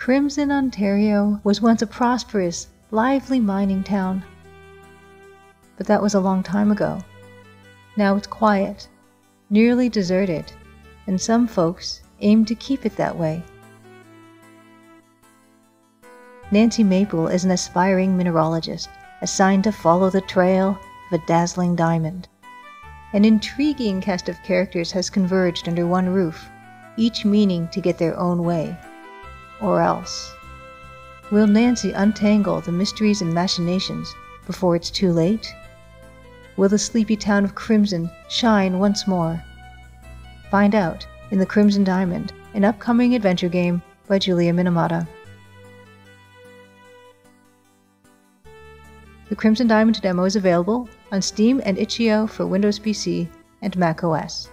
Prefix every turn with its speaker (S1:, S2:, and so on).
S1: Crimson, Ontario was once a prosperous, lively mining town. But that was a long time ago. Now it's quiet, nearly deserted, and some folks aim to keep it that way. Nancy Maple is an aspiring mineralogist assigned to follow the trail of a dazzling diamond. An intriguing cast of characters has converged under one roof, each meaning to get their own way. Or else. Will Nancy untangle the mysteries and machinations before it's too late? Will the sleepy town of Crimson shine once more? Find out in The Crimson Diamond, an upcoming adventure game by Julia Minamata. The Crimson Diamond demo is available on Steam and itch.io for Windows PC and Mac OS.